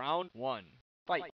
Round one. Fight!